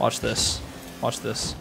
Watch this. Watch this.